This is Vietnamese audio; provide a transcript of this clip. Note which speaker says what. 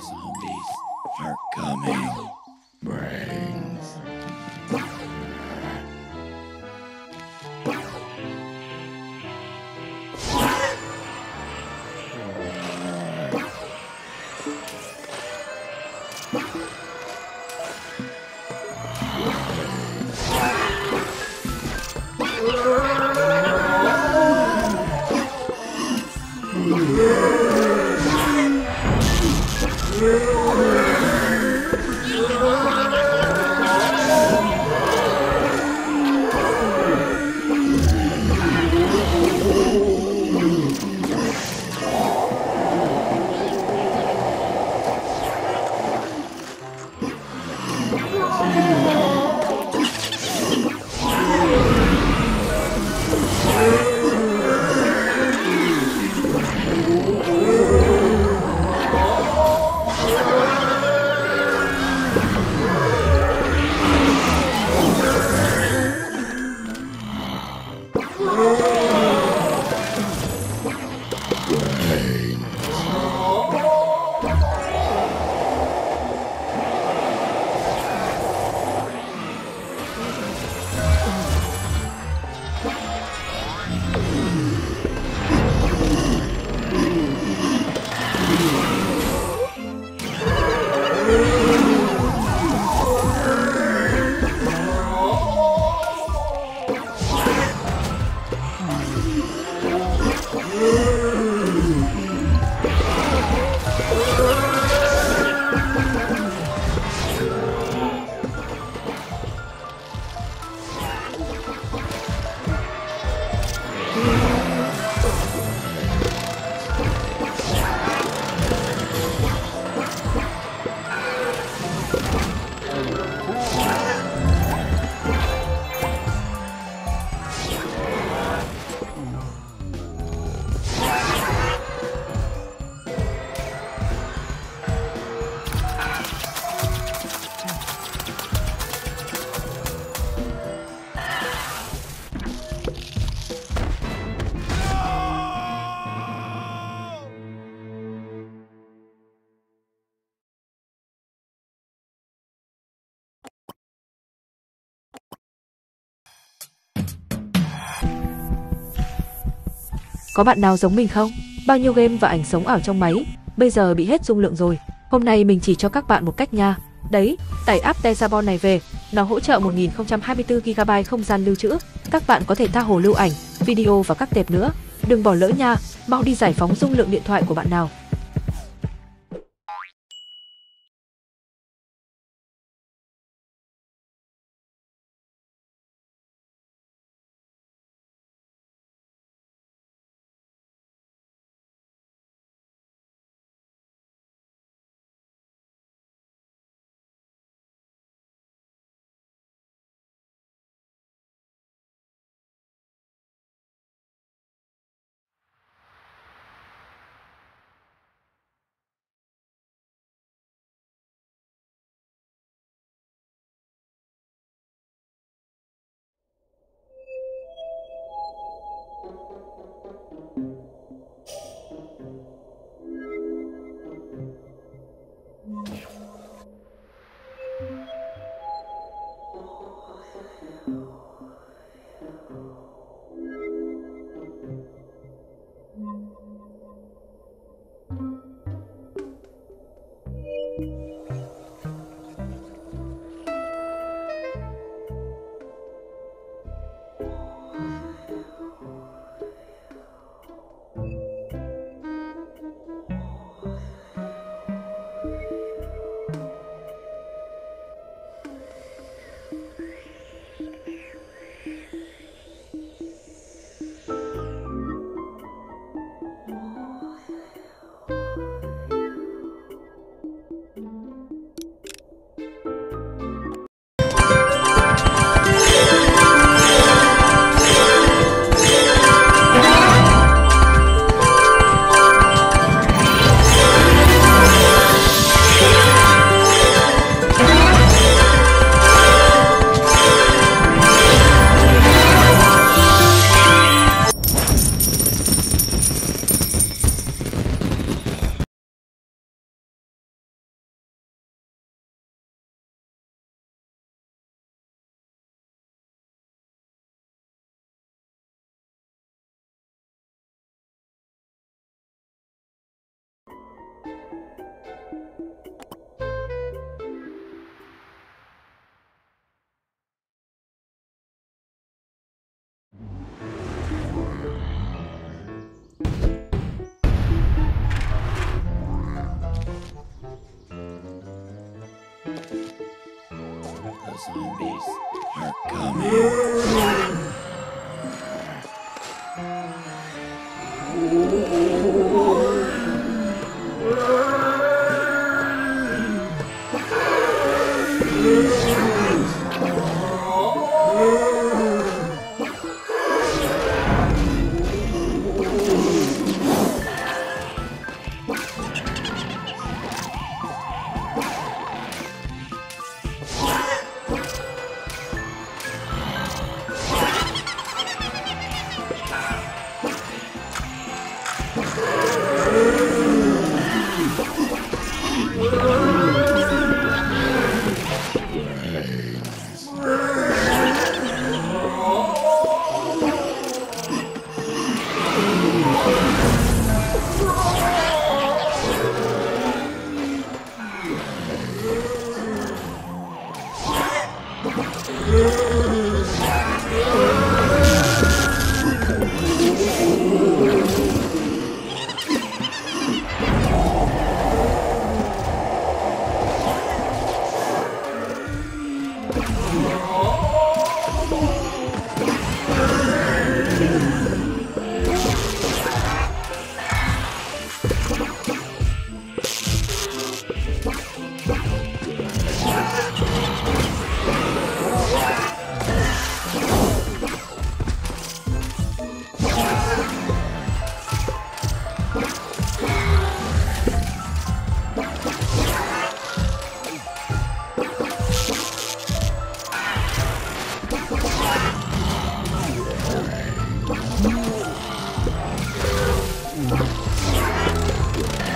Speaker 1: zombies are coming. Brains. Yeah.
Speaker 2: Có bạn nào giống mình không? Bao nhiêu game và ảnh sống ảo trong máy, bây giờ bị hết dung lượng rồi. Hôm nay mình chỉ cho các bạn một cách nha. Đấy, tải app Tezabon này về, nó hỗ trợ 1024GB không gian lưu trữ. Các bạn có thể tha hồ lưu ảnh, video và các tệp nữa. Đừng bỏ lỡ nha, mau đi giải phóng dung lượng điện thoại của bạn nào.
Speaker 1: zombies are coming. Yeah.